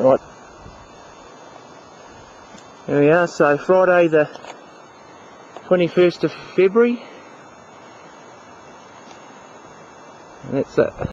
Right. There we are, so Friday the 21st of February. And that's it.